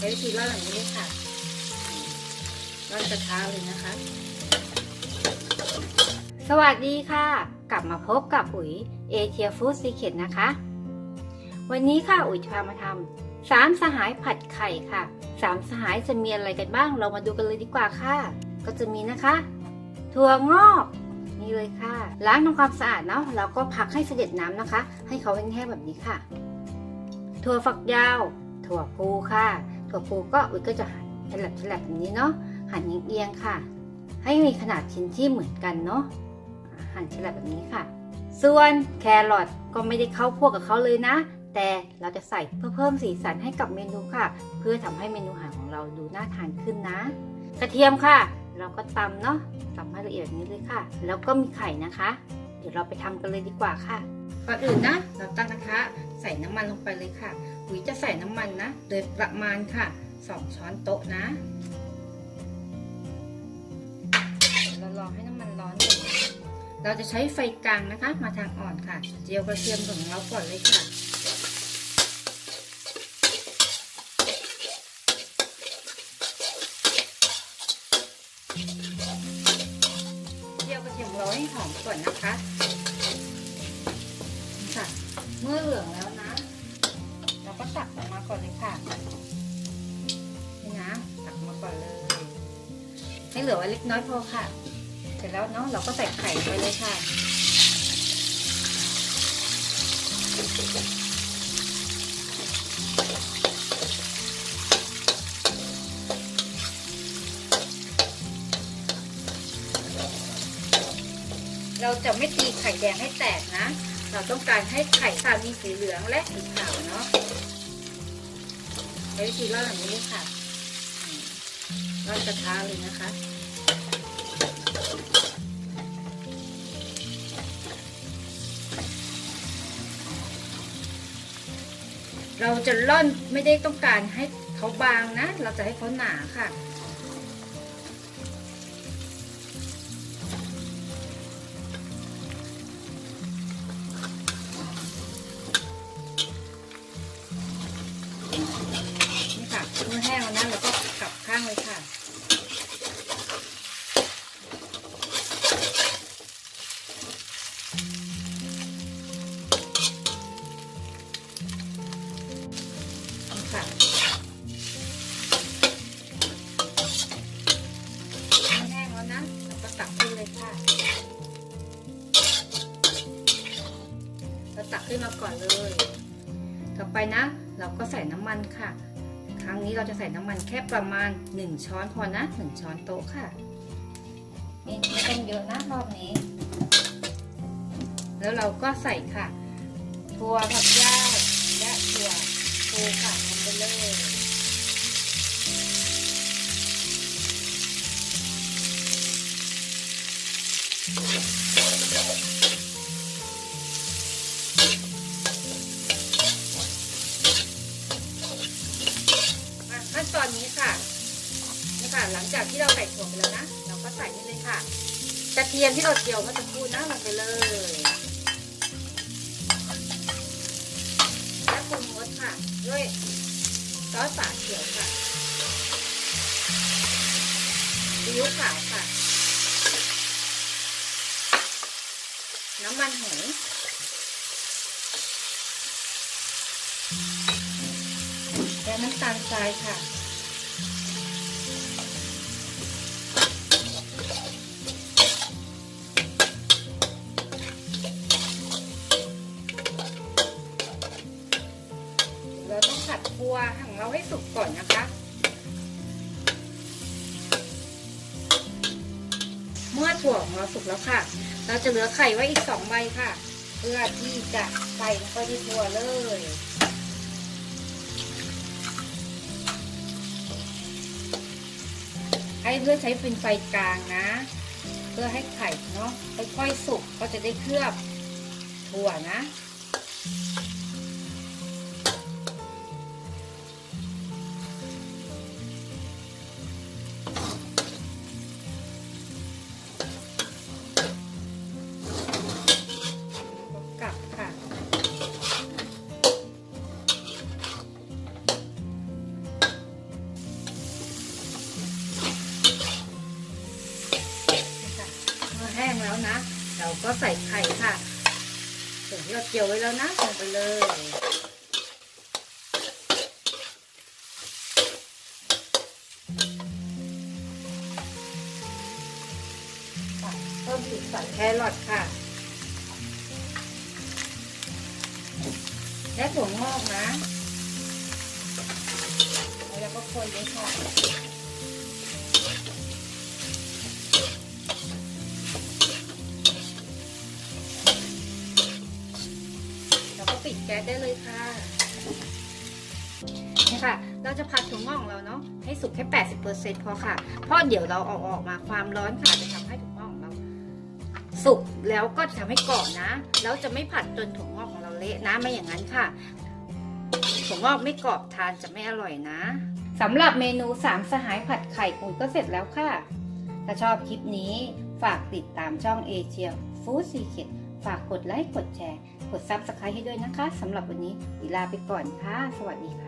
ใช้วิธีร่อนแบบนี้ค่ะร่อนกระทะเลยนะคะ สวัสดีค่ะ กลับมาพบกับอุ๋ยเอเทียฟู้ดซีเคทนะคะ วันนี้ค่ะอุ๋ยจะพามาทำสามสหายผัดไข่ค่ะสามสหายจะมีอะไรกันบ้าง เรามาดูกันเลยดีกว่าค่ะ ก็จะมีนะคะ ถั่วงอกนี่เลยค่ะ ล้างทำความสะอาดเนาะแล้วก็พักให้เสด็จน้ำนะคะ ให้เขาแห้งๆแบบนี้ค่ะ ถั่วฝักยาว ถั่วพูค่ะ ถั่วพูก็อุ๋ยก็จะหั่นฉลับฉลับแบบนี้เนาะหั่นเอียงๆค่ะ ให้มีขนาดชิ้นที่เหมือนกันเนาะหั่นฉลับแบบนี้ค่ะ ส่วนแครอทก็ไม่ได้เข้าพวกกับเขาเลยนะ แต่เราจะใส่เพื่อเพิ่มสีสันให้กับเมนูค่ะ เพื่อทำให้เมนูอาหารของเราดูน่าทานขึ้นนะ กระเทียมค่ะ เราก็ตำเนาะตำให้ละเอียดนี้เลยค่ะ แล้วก็มีไข่นะคะ เดี๋ยวเราไปทำกันเลยดีกว่าค่ะก่อนอื่นนะ เราตั้งกระทะใส่น้ำมันลงไปเลยค่ะ หุยจะใส่น้ำมันนะ โดยประมาณค่ะ 2 ช้อนโต๊ะนะเรารอให้น้ำมันร้อนก่อนเราจะใช้ไฟกลางนะคะ มาทางอ่อนค่ะ เจียวกระเทียมของเราก่อนเลยค่ะเจียวกระเทียมร้อยให้หอมก่อนนะคะค่ะ เมื่อเหลืองแล้ว ตักออกมาก่อนเลยค่ะนี่นะตักมาก่อนเลยให้เหลือไว้เล็กน้อยพอค่ะ เสร็จแล้วเนาะเราก็ใส่ไข่ไปเลยค่ะเราจะไม่ตีไข่แดงให้แตกนะ เราต้องการให้ไข่ค่ะมีสีเหลืองและสีขาวเนาะ ช้วิธีร่อนแบบนี้ค่ะร่อนกระทะเลยนะคะเราจะร่อนไม่ได้ต้องการให้เขาบางนะ เราจะให้เขาหนาค่ะ ขึ้นมาก่อนเลย ต่อไปนะ เราก็ใส่น้ำมันค่ะ ครั้งนี้เราจะใส่น้ำมันแค่ประมาณ 1 ช้อนพอนะ 1 ช้อนโต๊ะค่ะนี่ไม่ต้องเยอะนะรอบนี้ แล้วเราก็ใส่ค่ะถั่วผักยาวและถั่วฟูค่ะลงไปเลย อะขั้ นตอนนี้ค่ะนี่ค่ะ หลังจากที่เราใส่ถั่วไปแล้วนะ เราก็ใส่นี่เลยค่ะกระเทียมที่เราเจียวเมื่อสักครู่นะลงไปเลยและปรุงรสค่ะ ด้วยซอสฝาเขียวค่ะซีอิ๊วขาวค่ะ น้ำมันหอย น้ำตาลทรายค่ะ เราต้องผัดตัวของเราให้สุกก่อนนะคะเมื่อถั่วของเราสุกแล้วค่ะ เราจะเหลือไข่ไว้อีกสองใบค่ะ เพื่อที่จะใส่ลงไปในถั่วเลย ให้เพื่อใช้เป็นไฟกลางนะ เพื่อให้ไข่เนาะค่อยๆสุกก็จะได้เคลือบถั่วนะ แห้งแล้วนะ เราก็ใส่ไข่ค่ะส่วนที่เราเจียวไว้แล้วนะลงไปเลยเพิ่มสีสันแครอทค่ะ และถั่วงอกนะ แล้วก็คนด้วยค่ะ แล้วก็ ปิดแก๊สได้เลยค่ะนี่ค่ะ เราจะผัดถั่วงอกของเราเนาะให้สุกแค่ 80%พอค่ะ เพราะเดี๋ยวเราเอาออกมาความร้อนค่ะจะทำให้ถั่วงอกของเราสุกแล้วก็จะทำให้กรอบนะ แล้วจะไม่ผัดจนถั่วงอกของเราเละนะไม่อย่างนั้นค่ะถั่วงอกไม่กรอบทานจะไม่อร่อยนะสำหรับเมนูสามสหายผัดไข่ปุ๋ยก็เสร็จแล้วค่ะ ถ้าชอบคลิปนี้ฝากติดตามช่องเอเชียFood Secrets ฝากกดไลค์กดแชร์ กด subscribe ให้ด้วยนะคะสำหรับวันนี้วิลาไปก่อนค่ะ สวัสดีค่ะ